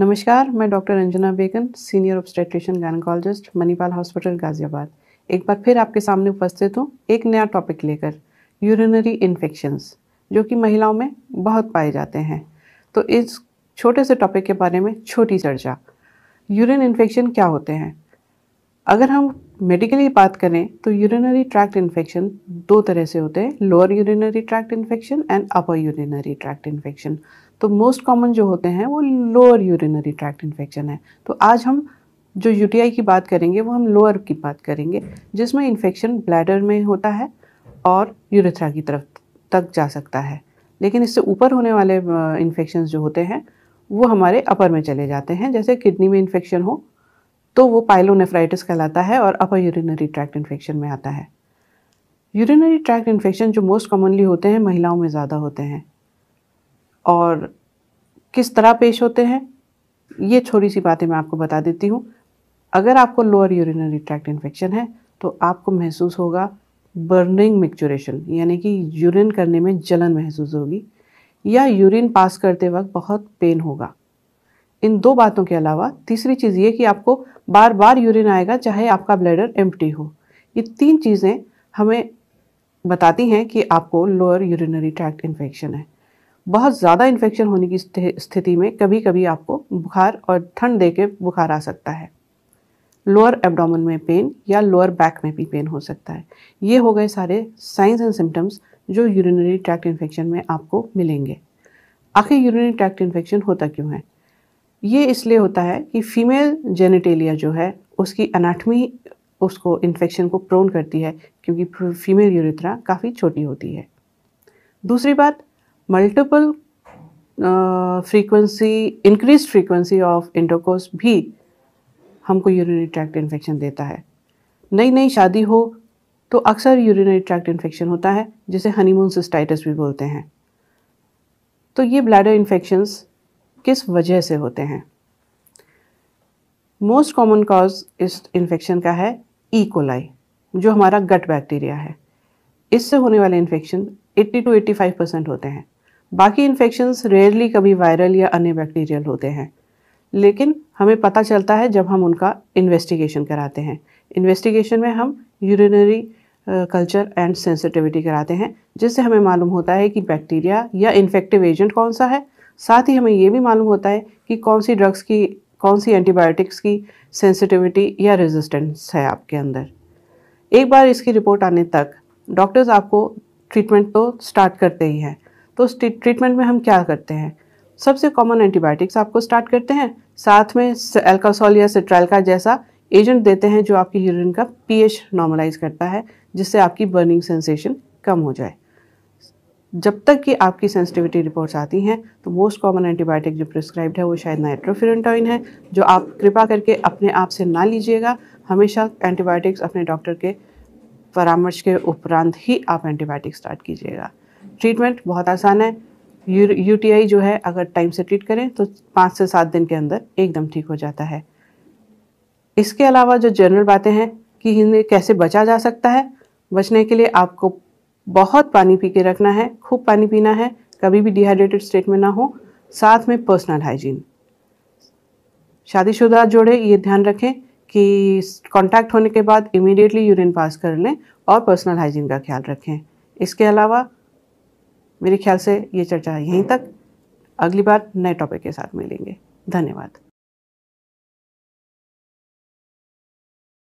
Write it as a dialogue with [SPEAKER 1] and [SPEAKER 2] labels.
[SPEAKER 1] नमस्कार, मैं डॉक्टर अंजना बेगन, senior obstetrician gynaecologist, Manipal hospital, Ghaziabad. एक बार फिर आपके सामने उपस्थित हूँ एक नया टॉपिक लेकर यूरिनरी इन्फेक्शंस जो कि महिलाओं में बहुत पाए जाते हैं। तो इस छोटे से टॉपिक के बारे में छोटी चर्चा यूरिन इन्फेक्शन क्या होते हैं? अगर हम मेडिकली बात करें तो यूरिनरी ट्रैक्ट इन्फेक्शन दो तरह से होते हैं lower urinary tract infection and upper urinary tract infection तो मोस्ट कॉमन जो होते हैं, वो लोअर यूरिनरी ट्रैक्ट इन्फेक्शन है। तो आज हम जो यूटीआई की बात करेंगे, वो हम लोअर की बात करेंगे, जिसमें इन्फेक्शन ब्लैडर में होता है और यूरेथ्रा की तरफ़ तक जा सकता है। लेकिन इससे ऊपर होने वाले इन्फेक्शन जो होते हैं, वो हमारे अपर में चले जाते हैं। जैसे किडनी में इन्फेक्शन हो तो वो पाइलोनेफ्राइटिस कहलाता है और अपर यूरिनरी ट्रैक्ट इन्फेक्शन में आता है। यूरिनरी ट्रैक्ट इन्फेक्शन जो मोस्ट कॉमनली होते हैं, महिलाओं में ज़्यादा होते हैं। और किस तरह पेश होते हैं, ये छोटी सी बातें मैं आपको बता देती हूँ। अगर आपको लोअर यूरिनरी ट्रैक्ट इन्फेक्शन है तो आपको महसूस होगा बर्निंग मिक्चुरेशन यानी कि यूरिन करने में जलन महसूस होगी, या यूरिन पास करते वक्त बहुत पेन होगा। इन दो बातों के अलावा तीसरी चीज़ ये कि आपको बार बार यूरिन आएगा, चाहे आपका ब्लैडर एम्प्टी हो। ये तीन चीज़ें हमें बताती हैं कि आपको लोअर यूरिनरी ट्रैक्ट इन्फेक्शन है। बहुत ज़्यादा इन्फेक्शन होने की स्थिति में कभी कभी आपको बुखार और ठंड दे के बुखार आ सकता है। लोअर एब्डोमेन में पेन या लोअर बैक में भी पेन हो सकता है। ये हो गए सारे साइंस एंड सिम्टम्स जो यूरिनरी ट्रैक्ट इन्फेक्शन में आपको मिलेंगे। आखिर यूरिनरी ट्रैक्ट इन्फेक्शन होता क्यों है? ये इसलिए होता है कि फीमेल जेनेटेलिया जो है, उसकी अनाटमी उसको इन्फेक्शन को प्रोन करती है क्योंकि फीमेल यूरिथ्रा काफ़ी छोटी होती है। दूसरी बात multiple frequency increase frequency of intercourse भी हमको यूरिनरी ट्रैक्ट इन्फेक्शन देता है। नई नई शादी हो तो अक्सर यूरिनरी ट्रैक्ट इन्फेक्शन होता है, जिसे हनीमून सिस्टाइटिस भी बोलते हैं। तो ये ब्लैडर इन्फेक्शंस किस वजह से होते हैं? मोस्ट कॉमन कॉज इस इन्फेक्शन का है ई e. जो हमारा गट बैक्टीरिया है। इससे होने वाले इन्फेक्शन 80 टू 85 परसेंट होते हैं। बाकी इन्फेक्शंस रेयरली कभी वायरल या अन्य बैक्टीरियल होते हैं। लेकिन हमें पता चलता है जब हम उनका इन्वेस्टिगेशन कराते हैं। इन्वेस्टिगेशन में हम यूरिनरी कल्चर एंड सेंसिटिविटी कराते हैं, जिससे हमें मालूम होता है कि बैक्टीरिया या इन्फेक्टिव एजेंट कौन सा है। साथ ही हमें ये भी मालूम होता है कि कौन सी ड्रग्स की, कौन सी एंटीबायोटिक्स की सेंसिटिविटी या रेजिस्टेंस है आपके अंदर। एक बार इसकी रिपोर्ट आने तक डॉक्टर्स आपको ट्रीटमेंट तो स्टार्ट करते ही हैं। तो उस ट्रीटमेंट में हम क्या करते हैं? सबसे कॉमन एंटीबायोटिक्स आपको स्टार्ट करते हैं। साथ में एल्कासोल या सिट्राइल का जैसा एजेंट देते हैं जो आपकी यूरिन का पीएच नॉर्मलाइज करता है, जिससे आपकी बर्निंग सेंसेशन कम हो जाए। जब तक कि आपकी सेंसिटिविटी रिपोर्ट्स आती हैं तो मोस्ट कॉमन एंटीबायोटिक जो प्रिस्क्राइब्ड है, वो शायद नाइट्रोफिरेंटोइन है, जो आप कृपा करके अपने आप से ना लीजिएगा। हमेशा एंटीबायोटिक्स अपने डॉक्टर के परामर्श के उपरांत ही आप एंटीबायोटिक स्टार्ट कीजिएगा। ट्रीटमेंट बहुत आसान है। यू यूटीआई जो है, अगर टाइम से ट्रीट करें तो पाँच से सात दिन के अंदर एकदम ठीक हो जाता है। इसके अलावा जो जनरल बातें हैं कि इन्हें कैसे बचा जा सकता है, बचने के लिए आपको बहुत पानी पी के रखना है, खूब पानी पीना है, कभी भी डिहाइड्रेटेड स्टेट में ना हो, साथ में पर्सनल हाइजीन शादीशुदा जोड़े, ये ध्यान रखें कि कांटेक्ट होने के बाद इमीडिएटली यूरिन पास कर लें और पर्सनल हाइजीन का ख्याल रखें। इसके अलावा मेरे ख्याल से ये चर्चा यहीं तक। अगली बार नए टॉपिक के साथ मिलेंगे। धन्यवाद।